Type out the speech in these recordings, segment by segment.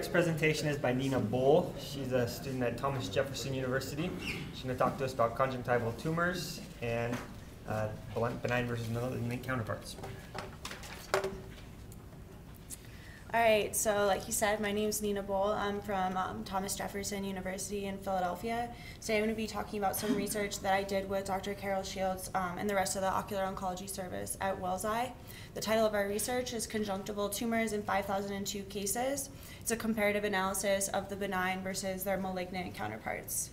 next presentation is by Nina Boal. She's a student at Thomas Jefferson University. She's going to talk to us about conjunctival tumors and uh, benign versus malignant counterparts. All right, so like you said, my name is Nina Boal. I'm from um, Thomas Jefferson University in Philadelphia. Today I'm going to be talking about some research that I did with Dr. Carol Shields um, and the rest of the ocular oncology service at Wills Eye. The title of our research is Conjunctival Tumors in 5,002 Cases. It's a comparative analysis of the benign versus their malignant counterparts.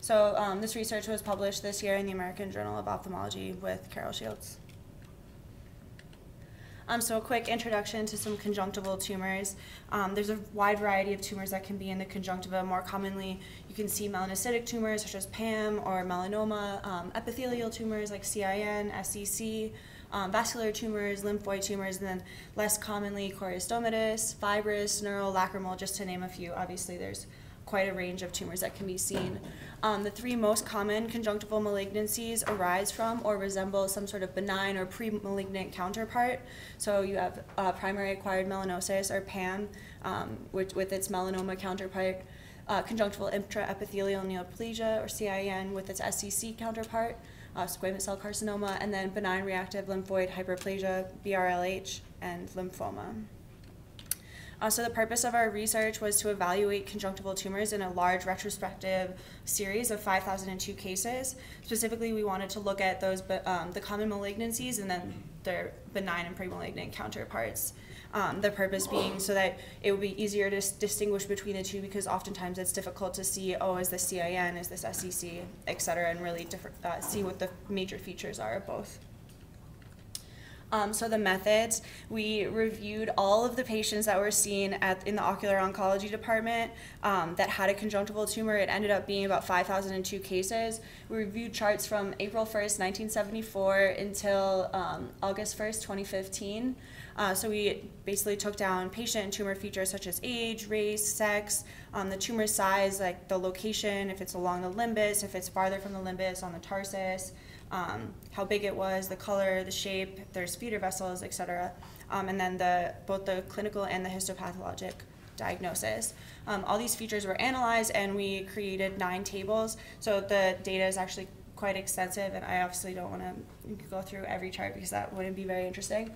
So um, this research was published this year in the American Journal of Ophthalmology with Carol Shields. Um, so a quick introduction to some conjunctival tumors. Um, there's a wide variety of tumors that can be in the conjunctiva. More commonly, you can see melanocytic tumors such as PAM or melanoma, um, epithelial tumors like CIN, SCC, um, vascular tumors, lymphoid tumors, and then less commonly choristomatous, fibrous, neurolacrimal, just to name a few. Obviously, there's quite a range of tumors that can be seen. Um, the three most common conjunctival malignancies arise from or resemble some sort of benign or pre-malignant counterpart. So you have uh, primary acquired melanosis or PAM um, with, with, its melanoma counterpart, uh, conjunctival intraepithelial neoplasia or CIN with its SCC counterpart, uh, squamous cell carcinoma, and then benign reactive lymphoid hyperplasia, BRLH, and lymphoma. Uh, so the purpose of our research was to evaluate conjunctival tumors in a large retrospective series of 5,002 cases. Specifically, we wanted to look at those um, the common malignancies and then their benign and premalignant counterparts. Um, the purpose being so that it would be easier to distinguish between the two because oftentimes it's difficult to see, oh, is this CIN, is this SCC, et cetera, and really uh, see what the major features are of both. Um, so the methods, we reviewed all of the patients that were seen at, in the ocular oncology department um, that had a conjunctival tumor. It ended up being about 5,002 cases. We reviewed charts from April 1st, 1974 until um, August 1st, 2015. Uh, so we basically took down patient and tumor features such as age, race, sex, um, the tumor size, like the location, if it's along the limbus, if it's farther from the limbus on the tarsus, um, how big it was, the color, the shape, there's feeder vessels, etc. Um, and then the both the clinical and the histopathologic diagnosis. Um, all these features were analyzed and we created nine tables. So the data is actually quite extensive and I obviously don't want to go through every chart because that wouldn't be very interesting.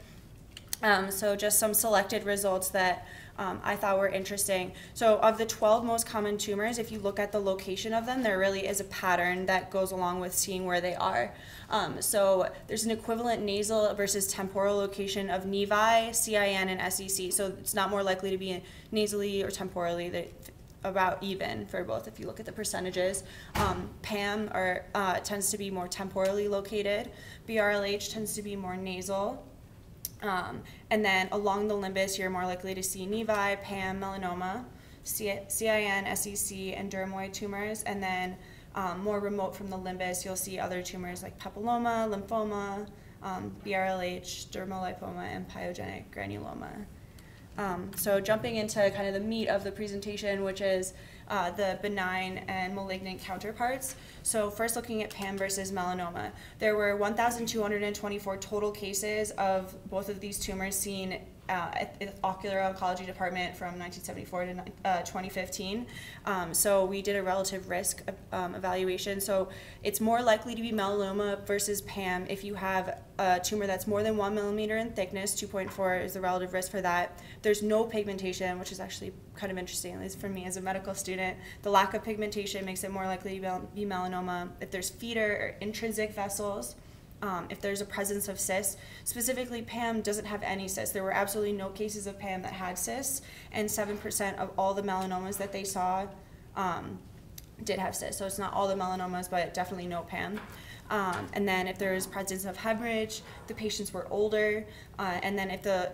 Um, so just some selected results that um, I thought were interesting. So of the 12 most common tumors, if you look at the location of them, there really is a pattern that goes along with seeing where they are. Um, so there's an equivalent nasal versus temporal location of nevi, CIN, and SCC. So it's not more likely to be nasally or temporally. They, about even for both if you look at the percentages. Um, PAM are, uh, tends to be more temporally located. BRLH tends to be more nasal. Um, and then along the limbus, you're more likely to see nevi, PAM, melanoma, CIN, SCC, and dermoid tumors. And then um, more remote from the limbus, you'll see other tumors like papilloma, lymphoma, um, BRLH, dermolipoma, and pyogenic granuloma. Um, so jumping into kind of the meat of the presentation, which is uh, the benign and malignant counterparts. So first looking at PAM versus melanoma, there were 1,224 total cases of both of these tumors seen at the ocular oncology department from 1974 to uh, 2015. Um, so we did a relative risk um, evaluation. So it's more likely to be melanoma versus PAM if you have a tumor that's more than one millimeter in thickness. 2.4 is the relative risk for that. There's no pigmentation, which is actually kind of interesting, at least for me as a medical student. The lack of pigmentation makes it more likely to be melanoma. If there's feeder or intrinsic vessels, um, if there's a presence of cysts. Specifically, PAM doesn't have any cysts. There were absolutely no cases of PAM that had cysts, and 7% of all the melanomas that they saw um, did have cysts. So it's not all the melanomas, but definitely no PAM. Um, and then if there is presence of hemorrhage, the patients were older, uh, and then if the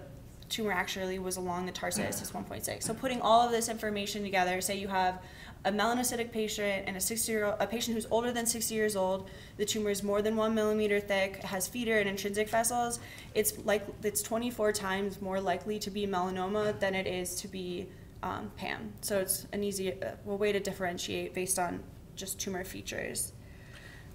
tumor actually was along the tarsus, it's 1.6. So putting all of this information together, say you have a melanocytic patient and a 60 year old, a patient who's older than 60 years old, the tumor is more than one millimeter thick, has feeder and intrinsic vessels, it's like it's 24 times more likely to be melanoma than it is to be um, PAM. So it's an easy uh, way to differentiate based on just tumor features.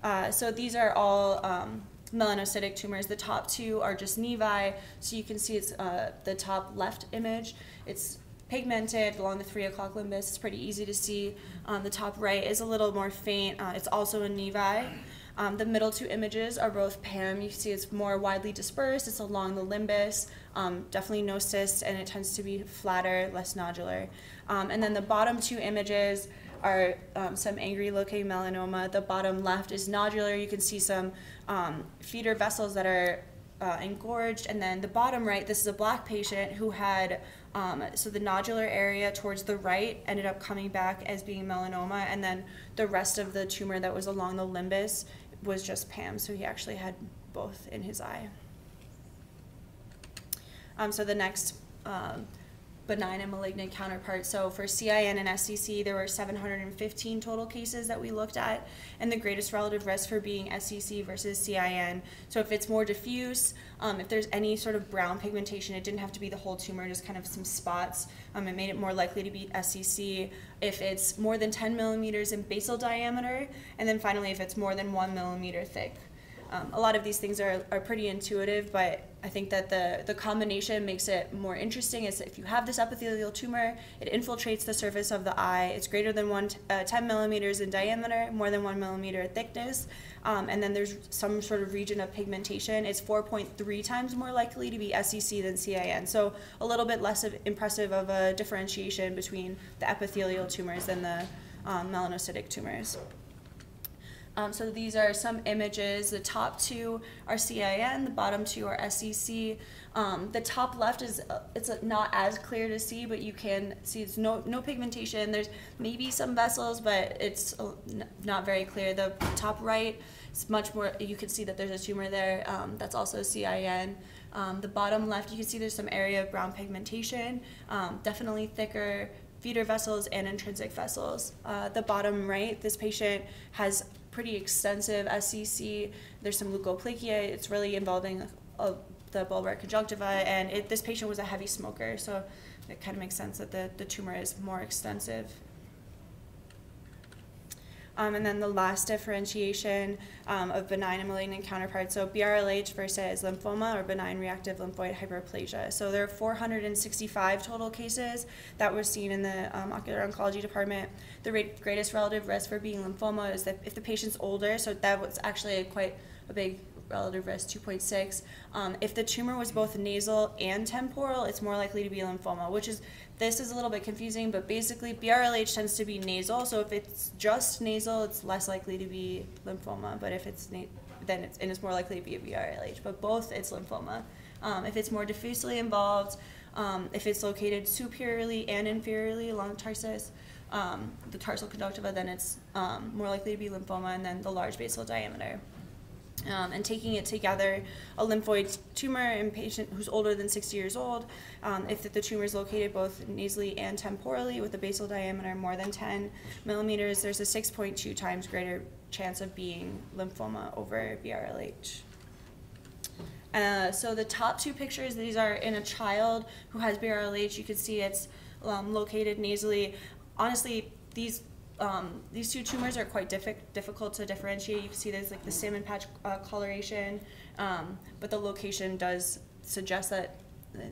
Uh, so these are all um, melanocytic tumors. The top two are just nevi. So you can see it's uh, the top left image. It's pigmented along the three o'clock limbus. It's pretty easy to see. Um, the top right is a little more faint. Uh, it's also a nevi. Um, the middle two images are both PAM. You see it's more widely dispersed. It's along the limbus. Um, definitely no cysts, and it tends to be flatter, less nodular. Um, and then the bottom two images are um, some angry-looking melanoma. The bottom left is nodular. You can see some um, feeder vessels that are uh, engorged. And then the bottom right, this is a black patient who had um, so the nodular area towards the right ended up coming back as being melanoma, and then the rest of the tumor that was along the limbus was just PAM, so he actually had both in his eye. Um, so the next um, benign and malignant counterpart. So for CIN and SCC, there were 715 total cases that we looked at, and the greatest relative risk for being SCC versus CIN. So if it's more diffuse, um, if there's any sort of brown pigmentation, it didn't have to be the whole tumor, just kind of some spots. Um, it made it more likely to be SCC. If it's more than 10 millimeters in basal diameter, and then finally if it's more than one millimeter thick. Um, a lot of these things are, are pretty intuitive, but I think that the, the combination makes it more interesting. Is if you have this epithelial tumor, it infiltrates the surface of the eye. It's greater than one uh, 10 millimeters in diameter, more than one millimeter thickness, um, and then there's some sort of region of pigmentation. It's 4.3 times more likely to be SCC than CIN. So a little bit less of impressive of a differentiation between the epithelial tumors and the um, melanocytic tumors. Um, so these are some images. The top two are CIN, the bottom two are SCC. Um, the top left is uh, it's uh, not as clear to see, but you can see it's no no pigmentation. There's maybe some vessels, but it's uh, not very clear. The top right is much more. You can see that there's a tumor there. Um, that's also CIN. Um, the bottom left, you can see there's some area of brown pigmentation. Um, definitely thicker feeder vessels and intrinsic vessels. Uh, the bottom right, this patient has pretty extensive SCC. There's some leukoplakia. It's really involving uh, the bulbar conjunctiva, and it, this patient was a heavy smoker, so it kind of makes sense that the, the tumor is more extensive. Um, and then the last differentiation um, of benign and malignant counterparts, so BRLH versus lymphoma or benign reactive lymphoid hyperplasia. So there are 465 total cases that were seen in the um, ocular oncology department. The greatest relative risk for being lymphoma is that if the patient's older, so that was actually quite a big relative risk 2.6. Um, if the tumor was both nasal and temporal, it's more likely to be lymphoma, which is this is a little bit confusing, but basically BRLH tends to be nasal. So if it's just nasal, it's less likely to be lymphoma. But if it's then it's and it's more likely to be a BRLH. But both it's lymphoma. Um, if it's more diffusely involved, um, if it's located superiorly and inferiorly along the tarsus, um, the tarsal conjunctiva, then it's um, more likely to be lymphoma, and then the large basal diameter um, and taking it together, a lymphoid tumor in patient who's older than 60 years old, um, if the tumor is located both nasally and temporally with a basal diameter more than 10 millimeters, there's a 6.2 times greater chance of being lymphoma over BRLH. Uh, so the top two pictures, these are in a child who has BRLH. You can see it's um, located nasally. Honestly, these um, these two tumors are quite diffi difficult to differentiate. You can see there's like the salmon patch uh, coloration, um, but the location does suggest that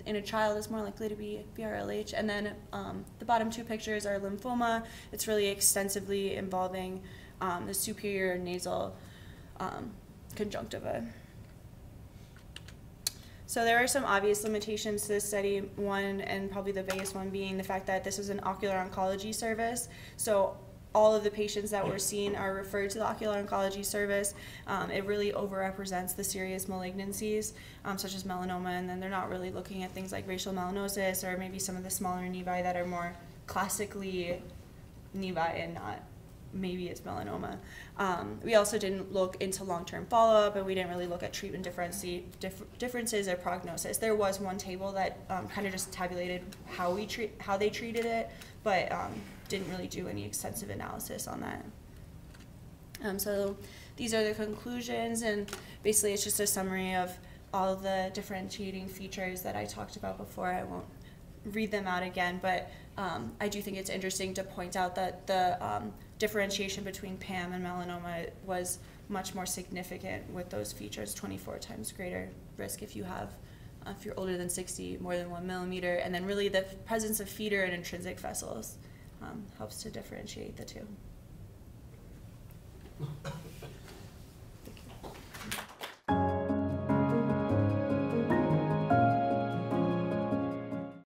in a child is more likely to be BRLH. And then um, the bottom two pictures are lymphoma. It's really extensively involving um, the superior nasal um, conjunctiva. So there are some obvious limitations to this study. One, and probably the biggest one, being the fact that this is an ocular oncology service. So all of the patients that we're seeing are referred to the ocular oncology service. Um, it really overrepresents the serious malignancies, um, such as melanoma, and then they're not really looking at things like racial melanosis or maybe some of the smaller nevi that are more classically nevi and not maybe it's melanoma. Um, we also didn't look into long-term follow-up, and we didn't really look at treatment dif differences or prognosis. There was one table that um, kind of just tabulated how we treat how they treated it, but um, didn't really do any extensive analysis on that. Um, so these are the conclusions, and basically it's just a summary of all the differentiating features that I talked about before. I won't read them out again, but um, I do think it's interesting to point out that the um, differentiation between PAM and melanoma was much more significant with those features, 24 times greater risk if you have uh, if you're older than 60, more than one millimeter, and then really the presence of feeder and intrinsic vessels um, helps to differentiate the two.